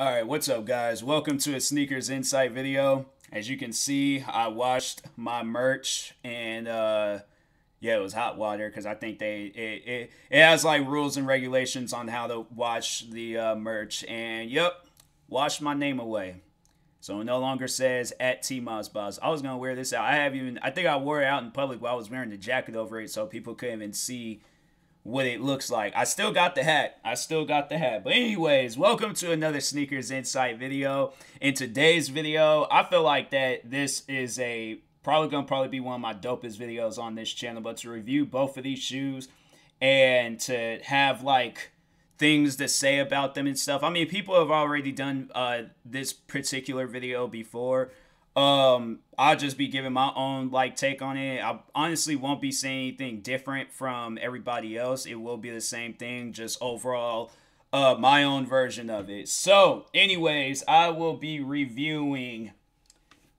All right, what's up, guys? Welcome to a Sneakers Insight video. As you can see, I washed my merch and uh, yeah, it was hot water because I think they it, it, it has like rules and regulations on how to wash the uh, merch. And yep, washed my name away. So it no longer says at T Boss. I was gonna wear this out. I have even I think I wore it out in public while I was wearing the jacket over it so people couldn't even see what it looks like. I still got the hat. I still got the hat. But anyways, welcome to another Sneakers Insight video. In today's video, I feel like that this is a probably gonna probably be one of my dopest videos on this channel. But to review both of these shoes and to have like things to say about them and stuff. I mean, people have already done uh, this particular video before. Um, I'll just be giving my own like take on it. I honestly won't be saying anything different from everybody else. It will be the same thing, just overall uh my own version of it. So, anyways, I will be reviewing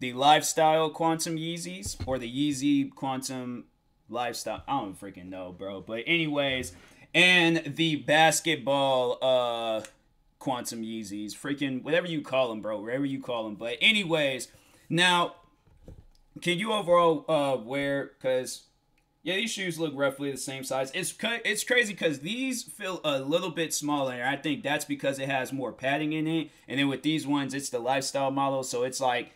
the lifestyle quantum Yeezys or the Yeezy quantum lifestyle. I don't freaking know, bro. But anyways, and the basketball uh quantum Yeezys, freaking whatever you call them, bro, whatever you call them. But anyways, now, can you overall uh, wear? Because yeah, these shoes look roughly the same size. It's it's crazy because these feel a little bit smaller. I think that's because it has more padding in it. And then with these ones, it's the lifestyle model, so it's like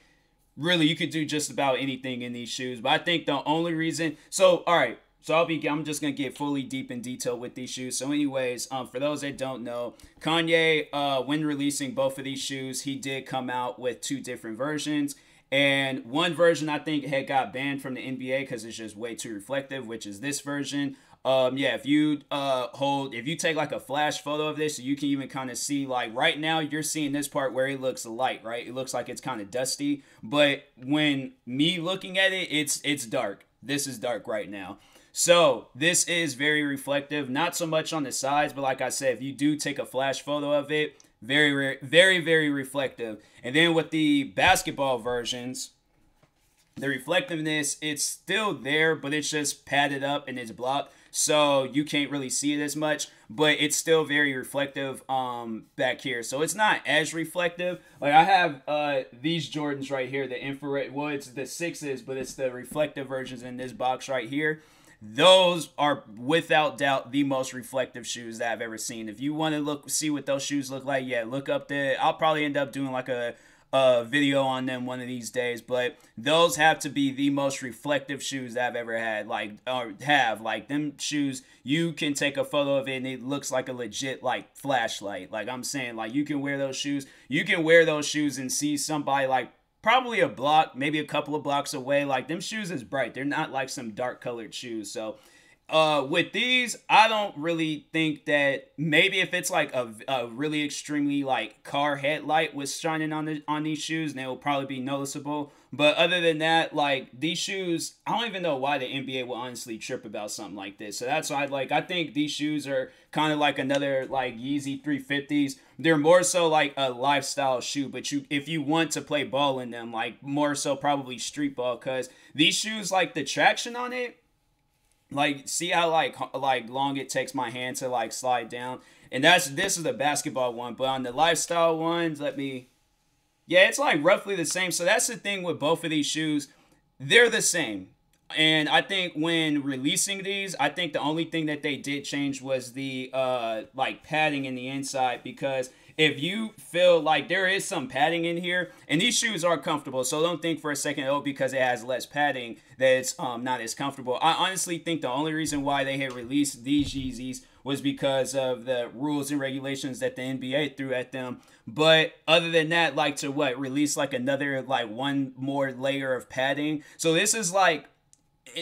really you could do just about anything in these shoes. But I think the only reason, so all right, so I'll be I'm just gonna get fully deep in detail with these shoes. So, anyways, um, for those that don't know, Kanye, uh, when releasing both of these shoes, he did come out with two different versions. And one version I think had got banned from the NBA because it's just way too reflective, which is this version. Um, yeah, if you uh hold, if you take like a flash photo of this, you can even kind of see like right now you're seeing this part where it looks light, right? It looks like it's kind of dusty, but when me looking at it, it's it's dark. This is dark right now. So this is very reflective, not so much on the sides, but like I said, if you do take a flash photo of it, very, rare, very, very reflective. And then with the basketball versions, the reflectiveness, it's still there, but it's just padded up and it's blocked. So you can't really see it as much, but it's still very reflective um back here. So it's not as reflective. Like I have uh these Jordans right here, the infrared well it's the sixes, but it's the reflective versions in this box right here those are without doubt the most reflective shoes that I've ever seen. If you want to look see what those shoes look like, yeah, look up the I'll probably end up doing like a a video on them one of these days, but those have to be the most reflective shoes I've ever had. Like, or have like them shoes. You can take a photo of it and it looks like a legit like flashlight. Like I'm saying, like you can wear those shoes. You can wear those shoes and see somebody like probably a block, maybe a couple of blocks away. Like them shoes is bright. They're not like some dark colored shoes. So uh, with these, I don't really think that maybe if it's like a, a really extremely like car headlight was shining on the on these shoes, they will probably be noticeable. But other than that, like these shoes, I don't even know why the NBA will honestly trip about something like this. So that's why I like I think these shoes are kind of like another like Yeezy 350s. They're more so like a lifestyle shoe, but you if you want to play ball in them, like more so probably street ball, cause these shoes like the traction on it like see how like like long it takes my hand to like slide down and that's this is the basketball one but on the lifestyle ones let me yeah, it's like roughly the same. So that's the thing with both of these shoes. They're the same. And I think when releasing these, I think the only thing that they did change was the uh like padding in the inside because if you feel like there is some padding in here, and these shoes are comfortable, so don't think for a second, oh, because it has less padding, that it's um, not as comfortable. I honestly think the only reason why they had released these Yeezys was because of the rules and regulations that the NBA threw at them. But other than that, like to what release like another like one more layer of padding. So this is like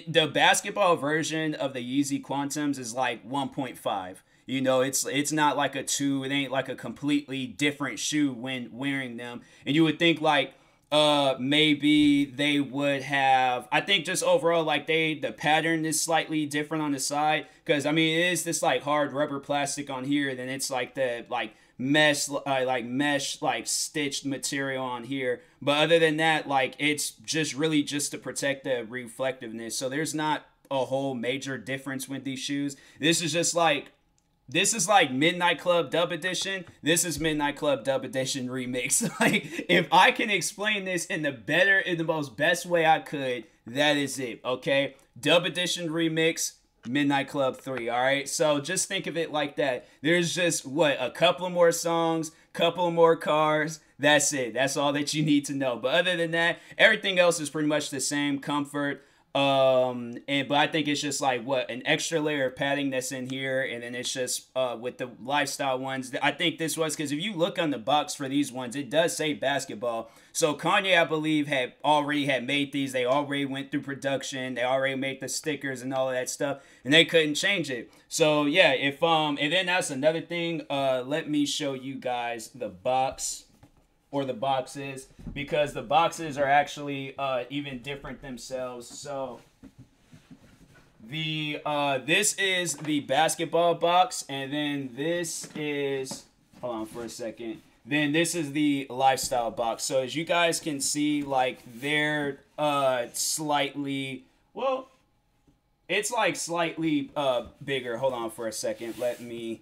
the basketball version of the Yeezy Quantums is like 1.5. You know, it's it's not like a two. It ain't like a completely different shoe when wearing them. And you would think like uh maybe they would have i think just overall like they the pattern is slightly different on the side because i mean it is this like hard rubber plastic on here then it's like the like mesh uh, like mesh like stitched material on here but other than that like it's just really just to protect the reflectiveness so there's not a whole major difference with these shoes this is just like this is like Midnight Club Dub Edition. This is Midnight Club Dub Edition remix. like, if I can explain this in the better, in the most best way I could, that is it. Okay, Dub Edition remix. Midnight Club 3, all right? So just think of it like that. There's just what a couple more songs, couple more cars. That's it. That's all that you need to know. But other than that, everything else is pretty much the same comfort um and but i think it's just like what an extra layer of padding that's in here and then it's just uh with the lifestyle ones i think this was because if you look on the box for these ones it does say basketball. So kanye i believe had already had made these. They already went through production. They already made the stickers and all of that stuff and they couldn't change it. So yeah if um and then that's another thing uh let me show you guys the box or the boxes because the boxes are actually uh, even different themselves. So the uh, this is the basketball box, and then this is hold on for a second. Then this is the lifestyle box. So as you guys can see, like they're uh, slightly well, it's like slightly uh, bigger. Hold on for a second. Let me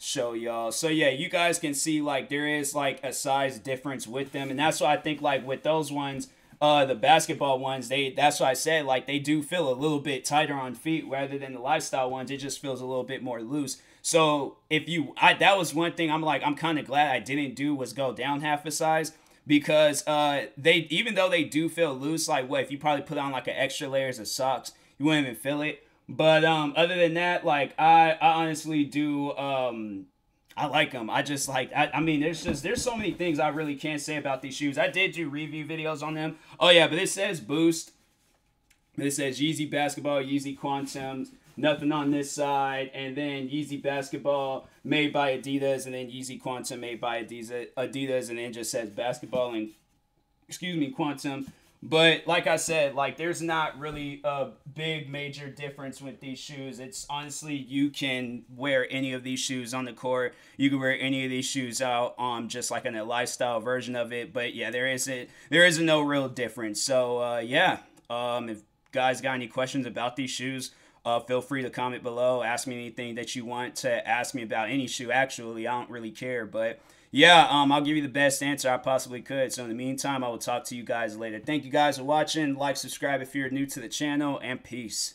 show y'all. So yeah, you guys can see like there is like a size difference with them, and that's why I think like with those ones, uh, the basketball ones, they that's why I said like they do feel a little bit tighter on feet rather than the lifestyle ones. It just feels a little bit more loose. So if you, I that was one thing I'm like I'm kind of glad I didn't do was go down half a size because uh they even though they do feel loose, like what if you probably put on like an extra layers of socks, you wouldn't even feel it. But um, other than that, like I, I honestly do um, I like them. I just like I, I mean there's just there's so many things I really can't say about these shoes. I did do review videos on them. Oh yeah, but it says Boost. It says Yeezy Basketball, Yeezy Quantum, nothing on this side, and then Yeezy Basketball made by Adidas, and then Yeezy Quantum made by Adidas, Adidas, and then just says basketball and excuse me, Quantum but like I said, like there's not really a big major difference with these shoes. It's honestly you can wear any of these shoes on the court. You can wear any of these shoes out on um, just like in a lifestyle version of it. But yeah, there isn't there isn't no real difference. So uh, yeah, um, if guys got any questions about these shoes, uh, feel free to comment below. Ask me anything that you want to ask me about any shoe. Actually, I don't really care, but yeah, um, I'll give you the best answer I possibly could. So in the meantime, I will talk to you guys later. Thank you guys for watching. Like, subscribe if you're new to the channel, and peace.